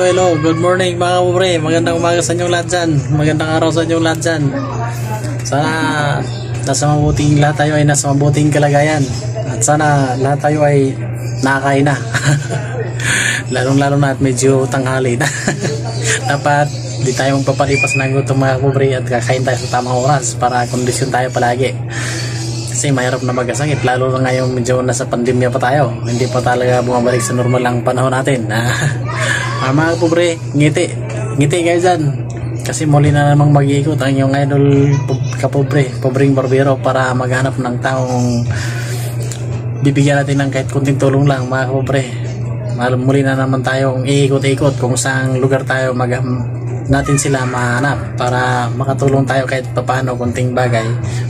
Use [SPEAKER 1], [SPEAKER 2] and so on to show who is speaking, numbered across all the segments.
[SPEAKER 1] Hello, good morning mga kapobre. Magandang umaga sa inyong lahat dyan. Magandang araw sa inyong lahat dyan. Sana nasa mabuting lahat tayo ay nasa mabuting kalagayan. At sana lahat tayo ay nakakain na. Lalong lalo na at medyo tanghali na. Dapat di tayo magpapalipas ng gutom mga kapobre at kakain tayo sa tamang oras para kondisyon tayo palagi. Kasi mahirap na magkasakit lalo na ngayon medyo nasa pandemya pa tayo. Hindi pa talaga bumabalik sa normal ang panahon natin. ah, mga pobre, ngiti. Ngiti kayo dyan. Kasi muli na namang mag-iikot ang iyong idol po- kapobre, pobreng barbero para maghanap ng taong bibigyan natin ng kahit kunting tulong lang mga kapobre. Muli na naman tayong iikot-ikot kung saang lugar tayo mag natin sila mahanap para makatulong tayo kahit papaano kunting bagay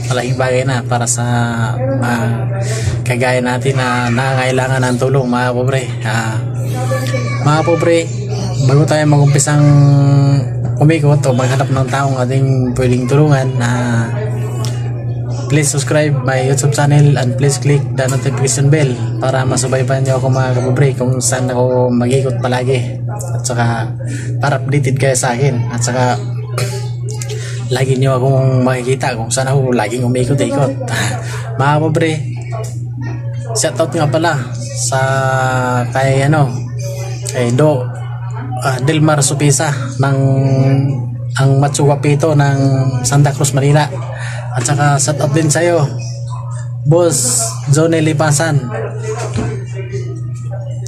[SPEAKER 1] malaking bagay na para sa ah, kagaya natin na nakakailangan ng tulong mga pobre. Ah, mga pobre bago tayo magumpisang umikot o maghanap ng taong ating pwedeng tulungan na please subscribe my YouTube channel and please click the notification bell para masubaybayan niyo ako mga kapobre kung saan ako mag-ikot palagi. At saka para updated kayo sa akin. At saka lagi niyo akong makikita kung saan ako laging umikot-ikot mga kapobre shoutout nga pala sa kay ano kay Do ah, Delmar Supisa ng ang Matsugapito ng Santa Cruz, Manila. At saka shout out din sa'yo, Boss Johnny Lipasan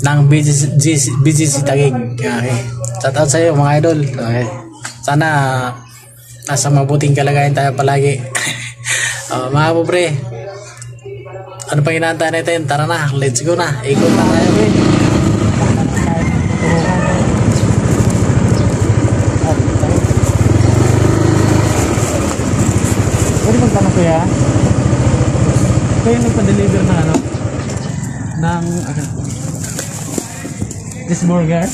[SPEAKER 1] ng BGC, GC BGC Tagig. Okay. Shout out sa'yo mga idol. Okay. Sana nasa mabuting kalagayan tayo palagi. uh, mga pobre, ano pang inaantay natin? Tara na, let's go na. Ikot na tayo. Okay? Pwede magtanong kuya? Kayo nagpa-deliver ng ano? Ng ano? This burger?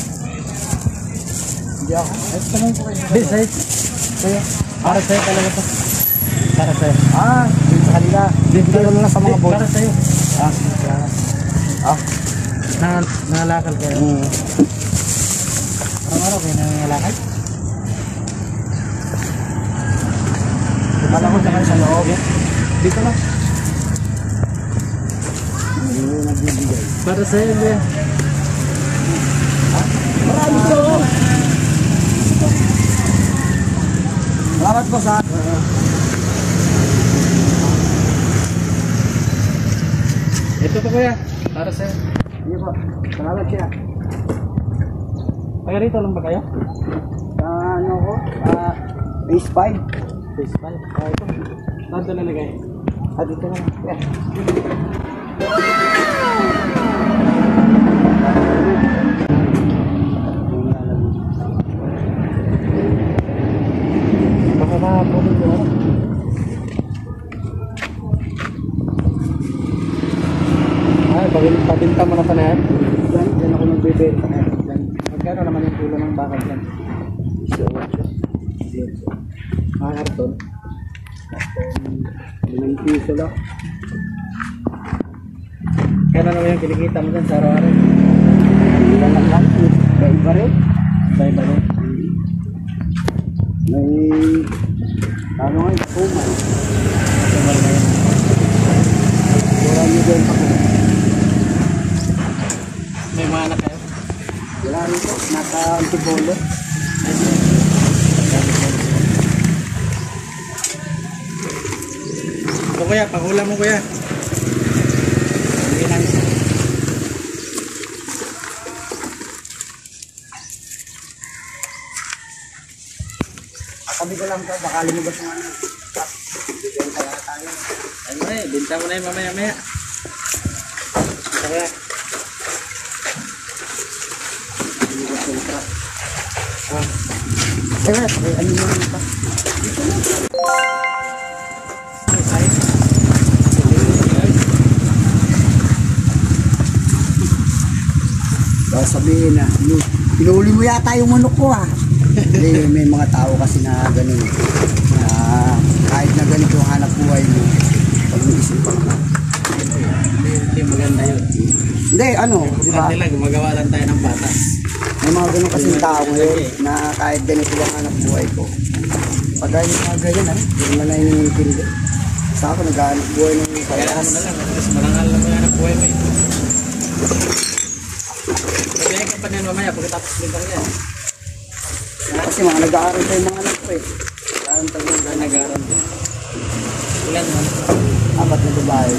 [SPEAKER 2] Hindi ako. Eh, tanong ko kayo.
[SPEAKER 1] This side? Kuya? Para sa'yo talaga to. Para sa'yo.
[SPEAKER 2] Ah, dito sa kanila. Dito ko na lang sa mga boss.
[SPEAKER 1] Para sa'yo.
[SPEAKER 2] Ah, ah.
[SPEAKER 1] Na, nangalakal kayo.
[SPEAKER 2] Mm.
[SPEAKER 1] Araw-araw kayo nangangalakal?
[SPEAKER 2] Kala ko dyan sa loob.
[SPEAKER 1] Dito lang.
[SPEAKER 2] Hindi mo nagbibigay.
[SPEAKER 1] Para sa'yo, kuya.
[SPEAKER 2] Marami ko! Salamat po sa...
[SPEAKER 1] Ito po kuya. Para sa'yo.
[SPEAKER 2] Hindi po. Salamat siya.
[SPEAKER 1] Kaya rito lang ba kayo?
[SPEAKER 2] Sa ano ko? Ah, Phase 5.
[SPEAKER 1] Face pan. Ah, ito. Saan ito nalagay?
[SPEAKER 2] Ah, dito na. Yeah.
[SPEAKER 1] Baka pabinta mo na pa na yan.
[SPEAKER 2] Yan, yan ako nagbibenta ngayon. Yan.
[SPEAKER 1] Magkano naman yung kilo ng bakal yan?
[SPEAKER 2] Isa, ocho.
[SPEAKER 1] Mga karton.
[SPEAKER 2] Piso lang.
[SPEAKER 1] Kano naman yung kinikita mo dyan sa araw-araw?
[SPEAKER 2] Ilan lang lang. Iba rin.
[SPEAKER 1] Sa iba rin.
[SPEAKER 2] May... Ano nga, kumay.
[SPEAKER 1] Tumal na yan.
[SPEAKER 2] Wala nyo din ako.
[SPEAKER 1] May mga anak kayo?
[SPEAKER 2] Wala rin po. Nasa Antipolo.
[SPEAKER 1] Ito kuya, pangulam mo kuya. Hindi lang.
[SPEAKER 2] Sabi ko lang to, baka lumabas ng ano. Bigyan kaya tayo.
[SPEAKER 1] Ano na eh, binta mo na yun mamaya-maya. Ito kuya.
[SPEAKER 2] Lumabas ng truck. Ah. Teka, sabi, ano mo rin pa? Baka sabihin na, "Lu- pinuli mo yata yung manok ko ah. Hindi, may mga tao kasi na ganun. Na kahit na ganito hanap buhay mo, pag isipan ka.
[SPEAKER 1] Hindi, hindi maganda yun.
[SPEAKER 2] Hindi, ano, di ba?
[SPEAKER 1] Nila, gumagawa lang tayo ng batas.
[SPEAKER 2] May mga ganun kasing tao ngayon na kahit ganito lang hanap buhay ko. Pag ay mga ganyan, ah, hindi naman na iniintindi. Sa ako, naghahanap buhay ng
[SPEAKER 1] Kaya ano na lang, kasi marangal lang yan ang buhay mo eh. Pwede ka pa niyan mamaya pagkatapos ka yan.
[SPEAKER 2] Kasi mga nag-aaral pa yung mga anak ko eh. Nag-aaral talaga yung anak.
[SPEAKER 1] Nagaran. Ilan mo?
[SPEAKER 2] Apat na babae.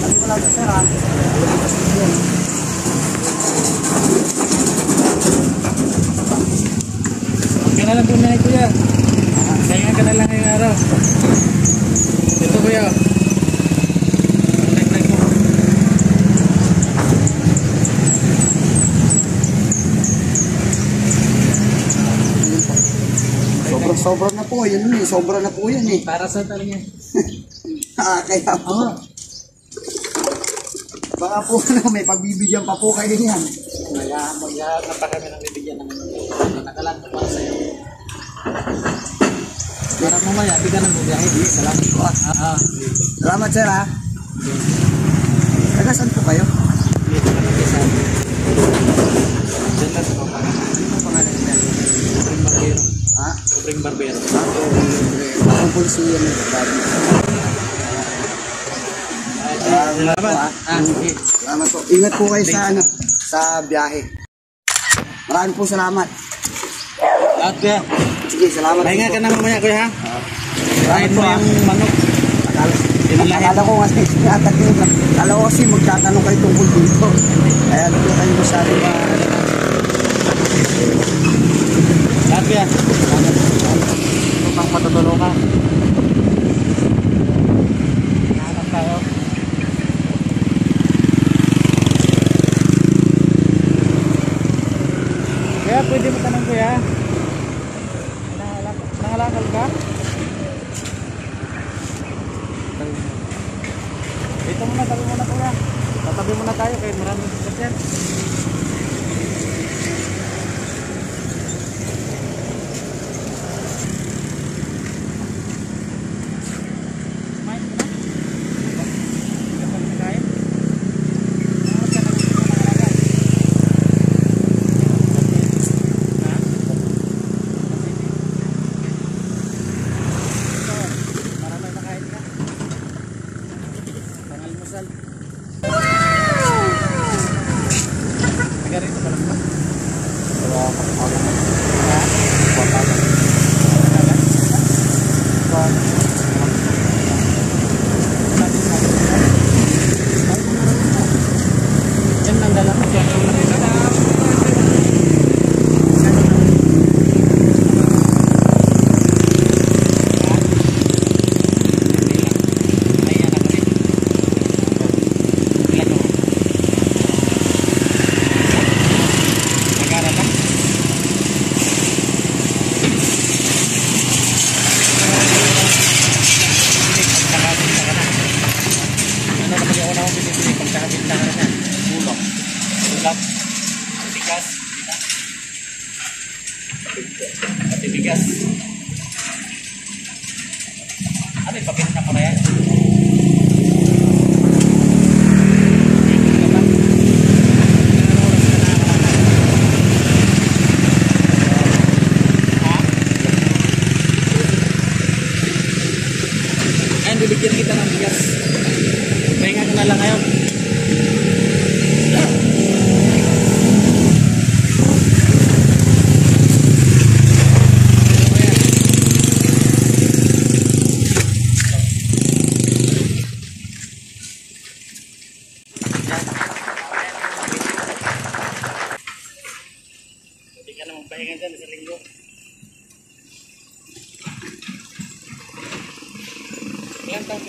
[SPEAKER 2] Ano wala ka sir ah?
[SPEAKER 1] Kaya na lang po na kuya. Kaya ka na lang ngayong araw. Ito kuya.
[SPEAKER 2] Sobra sobra na po. Yun eh. Sobra na po yan eh.
[SPEAKER 1] Para sa talaga.
[SPEAKER 2] Ah, kaya po. Baka po ano, may pagbibigyan pa po kayo niyan.
[SPEAKER 1] Mag- Maghahanap pa kami ng bibigyan ng nakalaan ko para sa'yo. Para mamaya, bigyan ng bubiyahe. Salamat po. Ah, ah.
[SPEAKER 2] Salamat sir ah. Taga saan po kayo?
[SPEAKER 1] Dito ka na kaysa. Diyan lang sa papa. Ano ang pangalan niya? Sobring Barbero. Sobring Barbero.
[SPEAKER 2] Ako, ang pulsiya ng babae. Salamat po ah.
[SPEAKER 1] Ah, sige.
[SPEAKER 2] Salamat po. Ingat po kayo sa ano, sa biyahe. Maraming po salamat.
[SPEAKER 1] Lahat kuya.
[SPEAKER 2] Sige, salamat
[SPEAKER 1] Pahinga
[SPEAKER 2] po.
[SPEAKER 1] ka na mamaya kuya ha. Kain
[SPEAKER 2] Salamat
[SPEAKER 1] mo
[SPEAKER 2] po ah.
[SPEAKER 1] yung manok.
[SPEAKER 2] Akala, ko kasi tinatanong na. Akala ko kasi magtatanong kayo tungkol dito. Kaya hindi ko kayo masyado ma...
[SPEAKER 1] Lahat kuya. Ito pang matutulungan. Hanap tayo. Kuya, pwede mo tanong kuya? Nangalak- Nangalakal ka? Dito muna, tabi muna kuya. Tatabi muna tayo kaya maraming sasakyan. Kumain ka na? Hindi ka pa nakain? Nangalak ka na, hindi ka nangalakal. Ha? Ito, marami nakain ka. Pangalmusal. Taga rito ka lang ba?
[SPEAKER 2] Wala ka pa naman.
[SPEAKER 1] Ha? Taga? Yan ang dala mo. Ano naman yung una kong binibili pag nakabintahan na yan? Ulo. Ulam. Bigas. Bigas. Pati bigas. Ano yung papel na pala?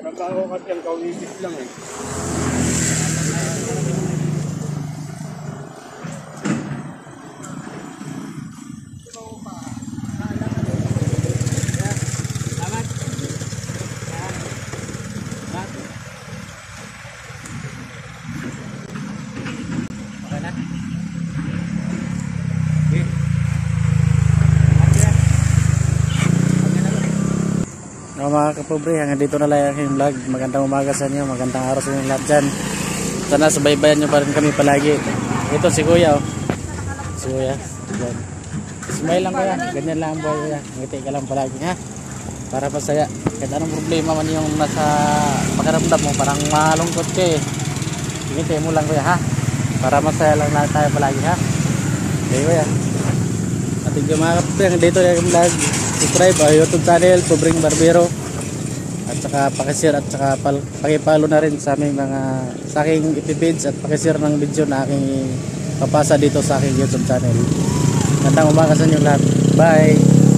[SPEAKER 3] Trabaho ka dyan, kawisis lang eh.
[SPEAKER 1] Salamat. Yan. Salamat. Okay na? Okay. Okay na. Okay na. No, mga kapobre, hanggang dito na lang ang aking vlog. Magandang umaga sa inyo, magandang araw sa inyo lahat dyan. Sana subaybayan nyo pa rin kami palagi. Ito si Kuya, oh. Si Kuya. Yan. Smile lang kuya, ganyan lang ang buhay. Ngiti ka lang palagi ha. Para masaya. Kahit anong problema man yung nasa pakiramdam mo, parang malungkot ka eh. Ngiti mo lang kuya ha. Para masaya lang lahat tayo palagi ha. Okay kuya. At yung mga kapatid, dito yung vlog. Subscribe ang YouTube channel, Pobring Barbero. At saka pakishare at saka pal- pakipalo na rin sa aming mga sa aking ipipage at pakishare ng video na aking papasa dito sa aking YouTube channel. Gandang umaga sa inyo lahat. Bye!